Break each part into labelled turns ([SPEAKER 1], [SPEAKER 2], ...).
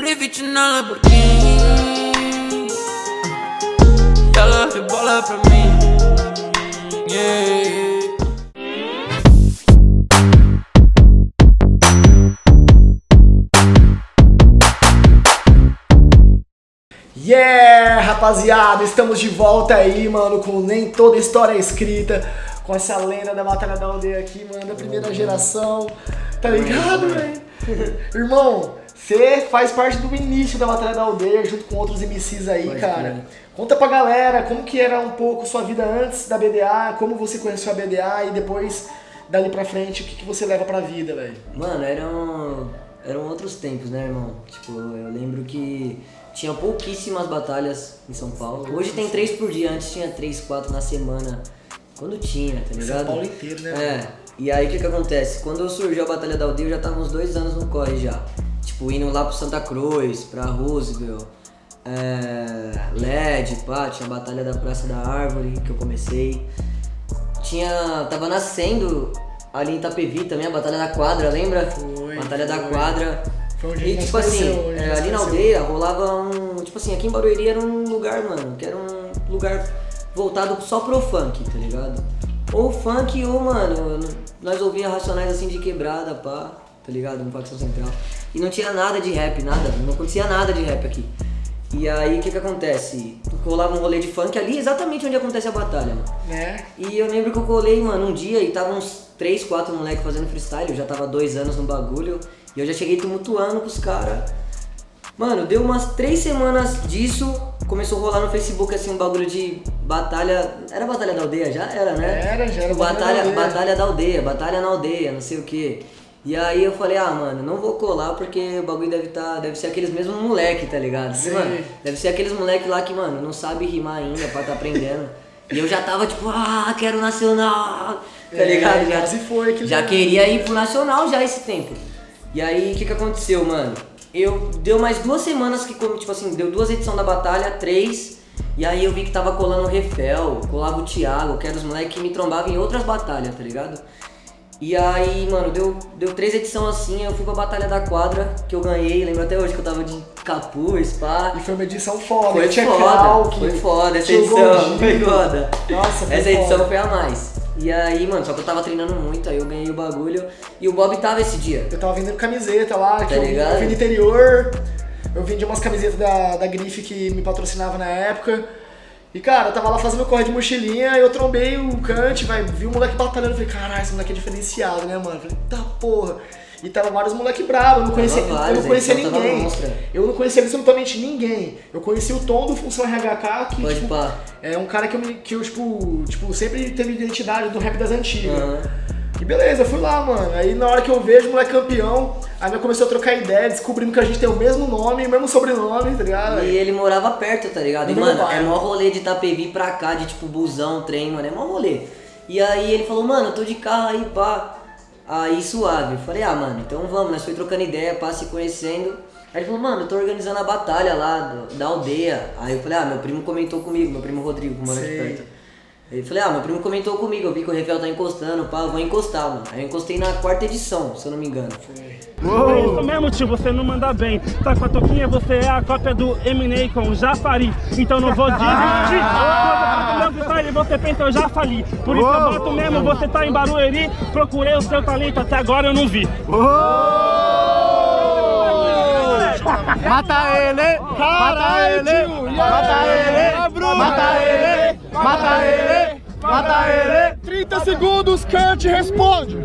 [SPEAKER 1] Rivici na Lamborghini Ela rebola pra mim Yeah.
[SPEAKER 2] Yeah, rapaziada, estamos de volta aí, mano, com nem toda história escrita, com essa lenda da Batalha da Aldeia aqui, mano, da primeira geração, tá ligado, velho? Irmão, você faz parte do início da Batalha da Aldeia, junto com outros MCs aí,
[SPEAKER 3] Pode
[SPEAKER 2] cara.
[SPEAKER 3] crer.
[SPEAKER 2] Conta pra galera como que era um pouco sua vida antes da BDA, como você conheceu a BDA e depois, dali pra frente, o que, que você leva pra vida, velho?
[SPEAKER 3] Mano, eram, eram outros tempos, né, irmão? Tipo, eu lembro que tinha pouquíssimas batalhas em São Paulo. Hoje tem três por dia, antes tinha três, quatro na semana. Quando tinha, tá ligado?
[SPEAKER 2] São Paulo inteiro, né?
[SPEAKER 3] É. E aí o que que acontece? Quando surgiu a Batalha da Aldeia, eu já tava uns dois anos no corre já. Tipo, indo lá pro Santa Cruz, pra Roosevelt, é, LED, pá, tinha a Batalha da Praça da Árvore, que eu comecei. Tinha. Tava nascendo ali em Itapevi também, a Batalha da Quadra, lembra?
[SPEAKER 2] Foi,
[SPEAKER 3] Batalha da
[SPEAKER 2] foi.
[SPEAKER 3] Quadra.
[SPEAKER 2] Foi onde
[SPEAKER 3] E tipo assim, é, ali na aldeia rolava um. Tipo assim, aqui em Barueri era um lugar, mano, que era um lugar voltado só pro funk, tá ligado? Ou funk ou, mano, nós ouvia racionais assim de quebrada, pá, tá ligado? No facção central. E não tinha nada de rap, nada, não acontecia nada de rap aqui. E aí o que que acontece? Rolava um rolê de funk ali exatamente onde acontece a batalha, mano.
[SPEAKER 2] Né?
[SPEAKER 3] E eu lembro que eu colei, mano, um dia e tava uns 3, 4 moleques fazendo freestyle, eu já tava dois anos no bagulho, e eu já cheguei tumultuando com os caras. Mano, deu umas três semanas disso, começou a rolar no Facebook assim um bagulho de batalha. Era batalha da aldeia? Já era, né?
[SPEAKER 2] Era, já era
[SPEAKER 3] batalha,
[SPEAKER 2] Batalha da Aldeia.
[SPEAKER 3] batalha da aldeia, batalha na aldeia, não sei o que. E aí eu falei, ah, mano, não vou colar porque o bagulho deve tá, deve ser aqueles mesmos moleque, tá ligado?
[SPEAKER 2] Sim.
[SPEAKER 3] Mano, deve ser aqueles moleque lá que, mano, não sabe rimar ainda pra tá aprendendo. e eu já tava tipo, ah, quero nacional, tá
[SPEAKER 2] É,
[SPEAKER 3] ligado? Já,
[SPEAKER 2] quase foi aquele
[SPEAKER 3] já queria ir pro nacional já esse tempo. E aí, o que que aconteceu, mano? Eu, deu mais duas semanas que, como, tipo assim, deu duas edições da batalha, três, e aí eu vi que tava colando o Refel, colava o Thiago, que eram os moleques que me trombavam em outras batalhas, tá ligado? E aí, mano, deu, deu três edições assim, eu fui pra Batalha da Quadra, que eu ganhei, lembro até hoje que eu tava de capuz, pá.
[SPEAKER 2] E foi uma edição foda.
[SPEAKER 3] Foi
[SPEAKER 2] tinha
[SPEAKER 3] foda, foi foda essa edição, foi foda.
[SPEAKER 2] Nossa, foi
[SPEAKER 3] Essa
[SPEAKER 2] foda.
[SPEAKER 3] edição foi a mais. E aí, mano, só que eu tava treinando muito, aí eu ganhei o bagulho. E o Bob tava esse dia.
[SPEAKER 2] Eu tava vendendo camiseta lá, que
[SPEAKER 3] Tá
[SPEAKER 2] eu,
[SPEAKER 3] ligado?
[SPEAKER 2] eu vim do interior. Eu vendi umas camisetas da, da Grife que me patrocinava na época. E cara, eu tava lá fazendo corre de mochilinha, eu trombei o Kant, vai, vi o moleque batalhando, eu falei, caralho, esse moleque é diferenciado, né, mano? Eu falei, tá porra. E tava vários moleque bravos, eu não conhecia, eu não conhecia
[SPEAKER 3] tava
[SPEAKER 2] ninguém. Eu não conhecia absolutamente ninguém. Eu conheci o Tom do Função RHK, que
[SPEAKER 3] Pode
[SPEAKER 2] tipo,
[SPEAKER 3] pá.
[SPEAKER 2] é um cara que eu, que eu tipo, tipo, sempre teve identidade do rap das antigas.
[SPEAKER 3] Aham.
[SPEAKER 2] E beleza, eu fui lá, mano. Aí na hora que eu vejo o moleque campeão, aí nós começou a trocar ideia, descobrimos que a gente tem o mesmo nome, o mesmo sobrenome, tá ligado?
[SPEAKER 3] E ele morava perto, tá ligado? E,
[SPEAKER 2] No
[SPEAKER 3] mano, é mó rolê de Itapevi pra cá, de tipo busão, trem, mano, é mó rolê. E aí ele falou, mano, eu tô de carro aí, pá. Aí suave. Eu falei, ah, mano, então vamos, nós foi trocando ideia, pá, se conhecendo. Aí ele falou, mano, eu tô organizando a batalha lá do- da aldeia. Aí eu falei, ah, meu primo comentou comigo, meu primo Rodrigo, aqui
[SPEAKER 2] Sei.
[SPEAKER 3] perto. Aí eu falei, ah, meu primo comentou comigo, eu vi que o Refel tá encostando, pá, eu vou encostar, mano. Aí eu encostei na quarta edição, se eu não me engano.
[SPEAKER 4] É isso mesmo, tio, você não manda bem. Tá com a toquinha, você é a cópia do Eminem com o Jafari. Então não vou desistir. Quando eu faço meu você pensa eu já fali. Por isso eu boto mesmo, você tá em Barueri. Procurei o seu talento, até agora eu não vi.
[SPEAKER 5] Mata ele! Mata ele! Mata ele! Mata ele! Mata ele! Mata ele! 30 segundos, Kant responde!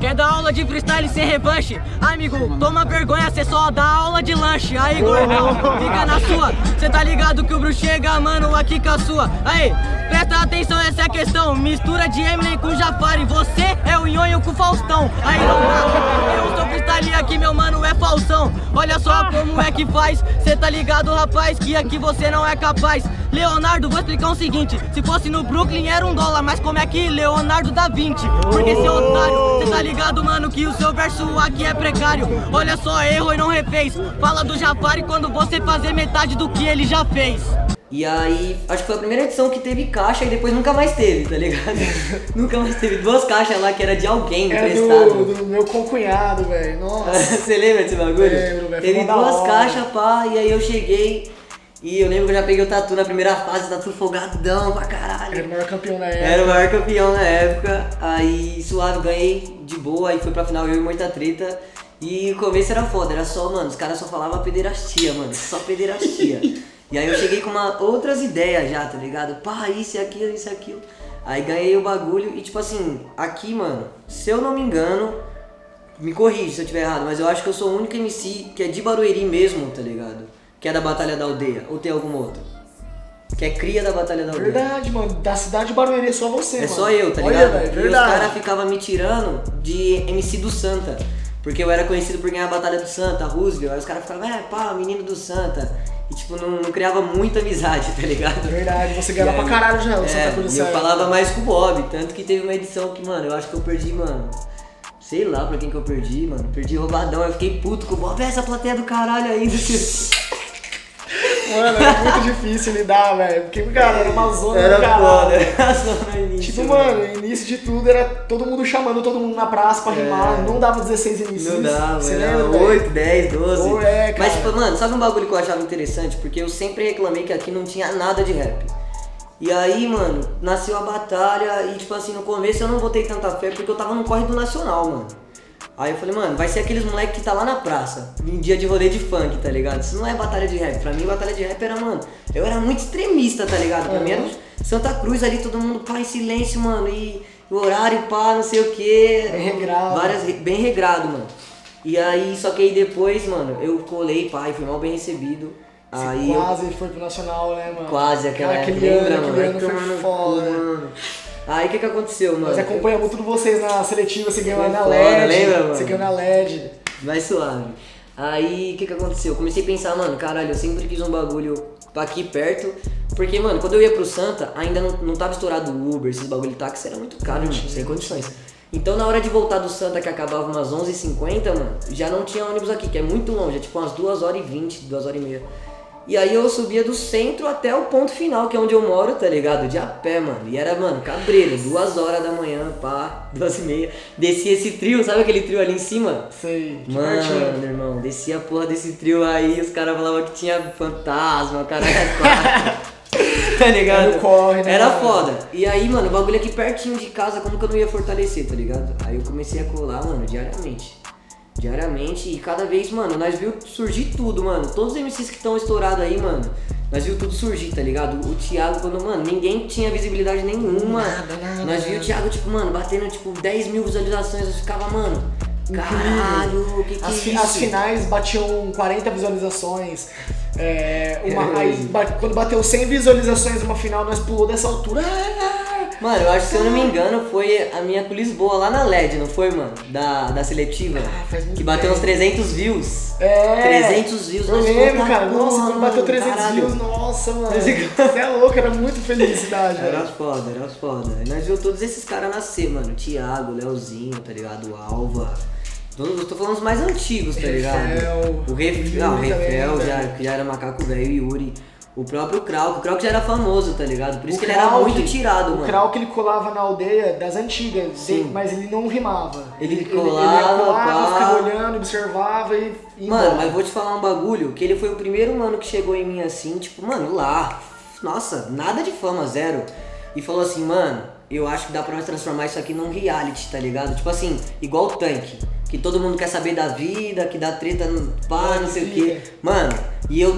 [SPEAKER 6] Quer dar aula de freestyle sem revanche? Amigo, toma vergonha, cê só dá aula de lanche. Aí, gordão, fica na sua. Cê tá ligado que o Bruxo chega, mano, aqui com a sua. Aí, presta atenção, essa é a questão. Mistura de Eminem com Jafari. Você é o Nhonho com o Faustão. Aí, não, eu sou freestyle aqui, meu mano, é falsão. Olha só como é que faz. Cê tá ligado, rapaz, que aqui você não é capaz. Leonardo, vou explicar o seguinte: se fosse no Brooklyn era um dólar, mas como é que Leonardo dá 20? Porque seu otário, cê tá ligado, mano, que o seu verso aqui é precário. Olha só, erro e não refez. Fala do Jafari quando você fazer metade do que ele já fez.
[SPEAKER 3] E aí, acho que foi a primeira edição que teve caixa e depois nunca mais teve, tá ligado? nunca mais teve duas caixas lá que era de alguém
[SPEAKER 2] Era
[SPEAKER 3] emprestado.
[SPEAKER 2] do, do meu concunhado, velho. Nossa.
[SPEAKER 3] Você lembra desse bagulho?
[SPEAKER 2] Lembro, velho,
[SPEAKER 3] Teve duas caixas, pá, e aí eu cheguei e eu lembro que eu já peguei o tatu na primeira fase, tatu folgadão pra caralho.
[SPEAKER 2] Era o maior campeão na época.
[SPEAKER 3] Era o maior campeão na época, aí suave, ganhei de boa, aí foi pra final eu e muita treta. E o começo era foda, era só, mano, os caras só falavam pederastia, mano, só pederastia. e aí eu cheguei com uma, outras ideias já, tá ligado? Pá, isso e aquilo, isso e aquilo. Aí ganhei o bagulho e tipo assim, aqui, mano, se eu não me engano, me corrige se eu tiver errado, mas eu acho que eu sou o único MC que é de Barueri mesmo, tá ligado? Que é da Batalha da Aldeia, ou tem algum outro? Que é cria da Batalha da Aldeia.
[SPEAKER 2] Verdade, mano. Da cidade de Barueri é só você,
[SPEAKER 3] É
[SPEAKER 2] mano.
[SPEAKER 3] só eu, tá
[SPEAKER 2] Olha,
[SPEAKER 3] ligado?
[SPEAKER 2] velho,
[SPEAKER 3] e os
[SPEAKER 2] verdade.
[SPEAKER 3] caras ficavam me tirando de MC do Santa. Porque eu era conhecido por ganhar a Batalha do Santa, Roosevelt. Aí os caras ficavam, é, pá, menino do Santa. E tipo, não, não criava muita amizade, tá ligado?
[SPEAKER 2] Verdade, você ganhava pra caralho já, o
[SPEAKER 3] é,
[SPEAKER 2] Santa Cruz
[SPEAKER 3] E eu falava mais com o Bob. Tanto que teve uma edição que, mano, eu acho que eu perdi, mano. Sei lá pra quem que eu perdi, mano. Perdi roubadão. Eu fiquei puto com o Bob. "É, Essa plateia do caralho aí.
[SPEAKER 2] Mano, era muito difícil lidar, velho. Porque, cara, era uma zona
[SPEAKER 3] Era
[SPEAKER 2] do caralho.
[SPEAKER 3] Era no início.
[SPEAKER 2] Tipo, mano, início de tudo era todo mundo chamando todo mundo na praça pra rimar. Não dava 16 MCs.
[SPEAKER 3] É. Não dava,
[SPEAKER 2] Você
[SPEAKER 3] era
[SPEAKER 2] lembra, velho?
[SPEAKER 3] 8, 10, 12.
[SPEAKER 2] Ou é, cara.
[SPEAKER 3] Mas, tipo, mano, sabe um bagulho que eu achava interessante? Porque eu sempre reclamei que aqui não tinha nada de rap. E aí, mano, nasceu a batalha e, tipo assim, no começo eu não botei tanta fé porque eu tava no corre do Nacional, mano. Aí eu falei, mano, vai ser aqueles moleque que tá lá na praça, em dia de rolê de funk, tá ligado? Isso não é batalha de rap. Pra mim, batalha de rap era, mano, eu era muito extremista, tá ligado? Pra mim era Santa Cruz ali, todo mundo pá em silêncio, mano, e o horário, pá, não sei o quê.
[SPEAKER 2] Bem regrado.
[SPEAKER 3] Várias, bem regrado, mano. E aí, só que aí depois, mano, eu colei, e fui mal bem recebido.
[SPEAKER 2] Você
[SPEAKER 3] Aí eu
[SPEAKER 2] quase foi pro Nacional, né, mano?
[SPEAKER 3] Quase aquela
[SPEAKER 2] Cara, aquele ano,
[SPEAKER 3] lembra,
[SPEAKER 2] aquele
[SPEAKER 3] mano?
[SPEAKER 2] ano
[SPEAKER 3] Vai tomar
[SPEAKER 2] foi foda.
[SPEAKER 3] mano. Aí o que que aconteceu, mano?
[SPEAKER 2] Nós acompanhamos tudo vocês na seletiva, você ganhou na LED.
[SPEAKER 3] lembra, mano?
[SPEAKER 2] Você ganhou na LED.
[SPEAKER 3] Vai suave. Aí o que que aconteceu? Eu comecei a pensar, mano, caralho, eu sempre quis um bagulho pra aqui perto. Porque, mano, quando eu ia pro Santa, ainda não, não tava estourado o Uber, esses bagulho de táxi, era muito caro, mano, sem condições. Então na hora de voltar do Santa, que acabava umas 11h50, mano, já não tinha ônibus aqui, que é muito longe, é tipo umas 2 horas e 20, 2 horas e meia. E aí eu subia do centro até o ponto final, que é onde eu moro, tá ligado? De a pé, mano. E era, mano, cabreiro, duas horas da manhã, pá, duas e meia. Descia esse trio, sabe aquele trio ali em cima?
[SPEAKER 2] Sei,
[SPEAKER 3] Mano,
[SPEAKER 2] pertinho.
[SPEAKER 3] irmão, descia a porra desse trio aí, os caras falavam que tinha fantasma, o cara era quatro. tá ligado?
[SPEAKER 2] Corre, né,
[SPEAKER 3] Era foda. E aí, mano, o bagulho aqui pertinho de casa, como que eu não ia fortalecer, tá ligado? Aí eu comecei a colar, mano, diariamente. Diariamente, e cada vez, mano, nós viu surgir tudo, mano. Todos os MCs que estão estourados aí, mano, nós viu tudo surgir, tá ligado? O Thiago, quando, mano, ninguém tinha visibilidade nenhuma.
[SPEAKER 2] Nada, nada,
[SPEAKER 3] Nós viu o. Thiago, tipo, mano, batendo, tipo, 10 mil visualizações, eu ficava, mano, caralho, o que que
[SPEAKER 2] As,
[SPEAKER 3] é
[SPEAKER 2] as finais batiam 40 visualizações. É, uma-
[SPEAKER 3] É,
[SPEAKER 2] aí, quando bateu 100 visualizações numa final, nós pulou dessa altura. Ah!
[SPEAKER 3] Mano, eu acho que se eu não me engano foi a minha com Lisboa lá na LED, não foi, mano? Da, da seletiva.
[SPEAKER 2] Ah, faz muito
[SPEAKER 3] que bateu
[SPEAKER 2] tempo.
[SPEAKER 3] uns 300 views.
[SPEAKER 2] É.
[SPEAKER 3] 300 views,
[SPEAKER 2] Eu
[SPEAKER 3] nós
[SPEAKER 2] lembro, cara.
[SPEAKER 3] tá
[SPEAKER 2] Nossa,
[SPEAKER 3] porra,
[SPEAKER 2] quando bateu
[SPEAKER 3] mano,
[SPEAKER 2] 300
[SPEAKER 3] caralho.
[SPEAKER 2] views, nossa, mano. Você é louco, era muito felicidade,
[SPEAKER 3] Era
[SPEAKER 2] velho.
[SPEAKER 3] foda, era foda. E nós viu todos esses caras nascer, mano. Thiago, Leozinho, tá ligado? O Alva. Eu tô falando os mais antigos, tá ligado?
[SPEAKER 2] Refel,
[SPEAKER 3] O ah, o
[SPEAKER 2] também,
[SPEAKER 3] Refel já, que já era macaco velho, Yuri. O próprio Krauk, o Krauk já era famoso, tá ligado? Por isso
[SPEAKER 2] O
[SPEAKER 3] que ele era
[SPEAKER 2] Krauk-
[SPEAKER 3] muito tirado,
[SPEAKER 2] O
[SPEAKER 3] mano.
[SPEAKER 2] Krauk ele colava na aldeia das antigas,
[SPEAKER 3] Sim.
[SPEAKER 2] mas ele não rimava.
[SPEAKER 3] Ele
[SPEAKER 2] ele,
[SPEAKER 3] colava,
[SPEAKER 2] ele colava,
[SPEAKER 3] pá.
[SPEAKER 2] ficava olhando, observava e. e
[SPEAKER 3] Mano,
[SPEAKER 2] embora.
[SPEAKER 3] mas vou te falar um bagulho, que ele foi o primeiro mano que chegou em mim assim, tipo, mano, lá, nossa, nada de fama, zero. E falou assim, mano, eu acho que dá pra nós transformar isso aqui num reality, tá ligado? Tipo assim, igual o tanque, que todo mundo quer saber da vida, que dá treta, no- pá, não sei o quê. Mano, e eu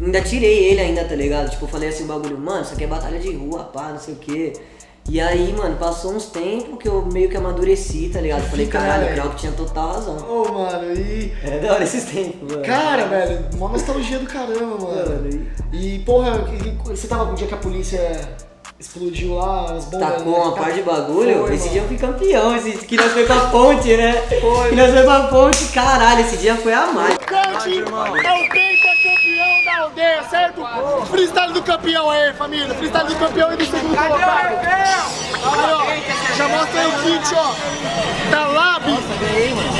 [SPEAKER 3] ainda tirei ele ainda, tá ligado? Tipo, eu falei assim, o bagulho, mano, isso aqui é batalha de rua, pá, não sei o quê. E aí, mano, passou uns tempos que eu meio que amadureci, tá ligado? Falei,
[SPEAKER 2] Fica,
[SPEAKER 3] caralho, o? Krauk tinha total razão.
[SPEAKER 2] Ô, mano, e.
[SPEAKER 3] É da hora esses tempos, mano.
[SPEAKER 2] Cara, velho, uma nostalgia do caramba, mano.
[SPEAKER 3] Mano,
[SPEAKER 2] E, porra, e- e você tava no dia que a polícia explodiu lá, as bombas.
[SPEAKER 3] Tacou uma
[SPEAKER 2] Tá-
[SPEAKER 3] par de bagulho,
[SPEAKER 2] Foi,
[SPEAKER 3] esse
[SPEAKER 2] mano.
[SPEAKER 3] dia eu fui campeão, esse que nós foi pra ponte, né?
[SPEAKER 2] Foi.
[SPEAKER 3] Que nós foi pra ponte, caralho, esse dia foi a mais.
[SPEAKER 5] Cante é o pentacampeão da aldeia, certo? Freestyle do campeão aí, família. Freestyle do campeão e do segundo colocado. Aí, ó, já mostra aí o kit, ó. Da Lab.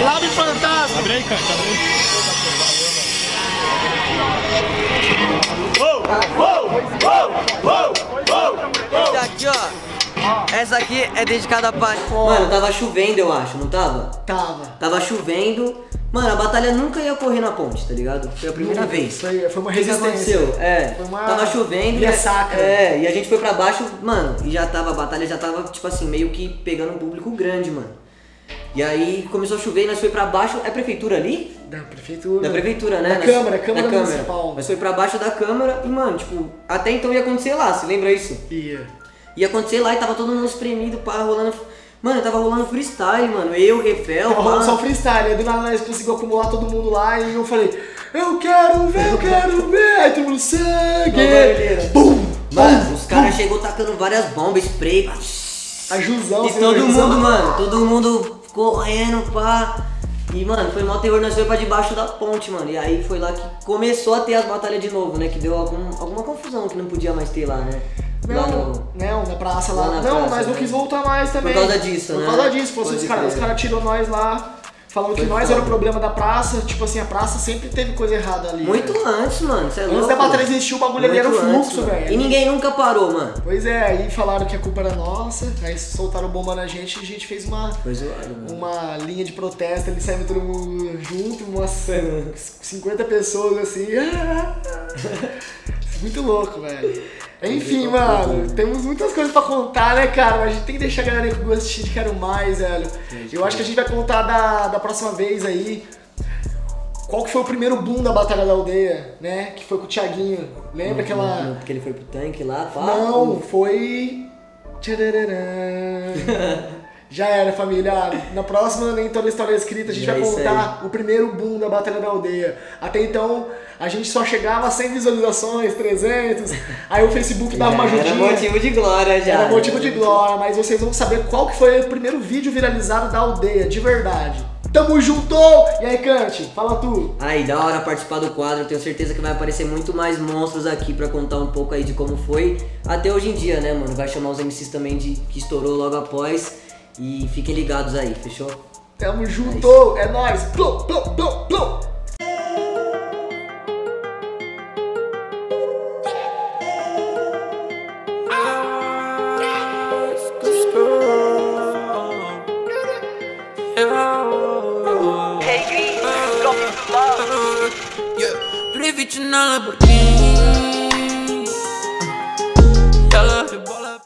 [SPEAKER 5] Lab Fantasma. Abre aí, cara. Abre aí.
[SPEAKER 6] Esse aqui, ó. Essa aqui é dedicada pra.
[SPEAKER 3] Mano, tava chovendo, eu acho, não tava?
[SPEAKER 2] Tava.
[SPEAKER 3] Tava chovendo. Mano, a batalha nunca ia correr na ponte, tá ligado? Foi a primeira vez.
[SPEAKER 2] Foi, foi uma
[SPEAKER 3] O que
[SPEAKER 2] resistência.
[SPEAKER 3] aconteceu? É,
[SPEAKER 2] Foi uma
[SPEAKER 3] tava chovendo. e-
[SPEAKER 2] sacra.
[SPEAKER 3] É, e a gente foi pra baixo, mano, e já tava, a batalha já tava, tipo assim, meio que pegando um público grande, mano. E aí começou a chover e nós foi pra baixo. É prefeitura ali?
[SPEAKER 2] Da prefeitura.
[SPEAKER 3] Da prefeitura, né?
[SPEAKER 2] Da
[SPEAKER 3] Nós-
[SPEAKER 2] Câmara, Câmara
[SPEAKER 3] da
[SPEAKER 2] Municipal.
[SPEAKER 3] Nós foi pra baixo da Câmara e, mano, tipo, até então ia acontecer lá, você lembra isso?
[SPEAKER 2] Ia.
[SPEAKER 3] Ia acontecer lá e tava todo mundo espremido, pá, rolando. Mano, tava rolando freestyle, mano. Eu, Refel,
[SPEAKER 2] Tava rolando só freestyle, aí do nada nós conseguimos acumular todo mundo lá e eu falei, eu quero ver, eu quero ver, aí todo mundo sangue! Bum!
[SPEAKER 3] Mano,
[SPEAKER 2] bum,
[SPEAKER 3] os caras chegou tacando várias bombas, spray.
[SPEAKER 2] A Jusão,
[SPEAKER 3] E todo mundo, mano, todo mundo correndo, pá. E, mano, foi mó terror, nós foi pra debaixo da ponte, mano. E aí foi lá que começou a ter as batalhas de novo, né? Que deu algum, alguma confusão que não podia mais ter lá, né? Lá
[SPEAKER 2] Não,
[SPEAKER 3] no-
[SPEAKER 2] não, na praça lá.
[SPEAKER 3] Lá na
[SPEAKER 2] não,
[SPEAKER 3] praça,
[SPEAKER 2] mas não
[SPEAKER 3] né?
[SPEAKER 2] quis voltar mais também.
[SPEAKER 3] Por causa disso,
[SPEAKER 2] Por
[SPEAKER 3] né?
[SPEAKER 2] causa disso. Falou assim, os caras cara tirou nós lá, falando que nós
[SPEAKER 3] foda.
[SPEAKER 2] era o problema da praça. Tipo assim, a praça sempre teve coisa errada ali.
[SPEAKER 3] Muito
[SPEAKER 2] velho.
[SPEAKER 3] antes, mano. É
[SPEAKER 2] Antes
[SPEAKER 3] louco.
[SPEAKER 2] da batalha existir, o bagulho ali era o fluxo, velho.
[SPEAKER 3] E ninguém nunca parou, mano.
[SPEAKER 2] Pois é, aí falaram que a culpa era nossa, aí soltaram bomba na gente e a gente fez uma,
[SPEAKER 3] mano.
[SPEAKER 2] uma linha de protesto, ali saímos todo mundo junto, umas 50 pessoas assim. Muito louco, velho. Enfim, mano, temos muitas coisas pra contar, né, cara? Mas a gente tem que deixar a galera com gostinho de quero mais, velho. Eu acho que a gente vai contar da, da próxima vez aí. Qual que foi o primeiro boom da Batalha da Aldeia, né? Que foi com o Thiaguinho. Lembra aquela.
[SPEAKER 3] Porque ele foi pro tanque lá, pá.
[SPEAKER 2] Não, foi. Tchararã. Já era, família. Na próxima, nem toda a história é escrita, a gente
[SPEAKER 3] É
[SPEAKER 2] vai contar o primeiro boom da Batalha da Aldeia. Até então, a gente só chegava a 100 visualizações, 300. Aí o Facebook dava uma ajudinha.
[SPEAKER 3] Era motivo de glória já.
[SPEAKER 2] Era motivo de glória, mas vocês vão saber qual que foi o primeiro vídeo viralizado da aldeia, de verdade. Tamo junto! E aí, Cante, fala tu.
[SPEAKER 3] Aí, da hora participar do quadro, tenho certeza que vai aparecer muito mais monstros aqui pra contar um pouco aí de como foi até hoje em dia, né, mano? Vai chamar os MCs também de que estourou logo após e fiquem ligados aí, fechou?
[SPEAKER 2] Tamo junto! É nóis! Plum, plum, plum,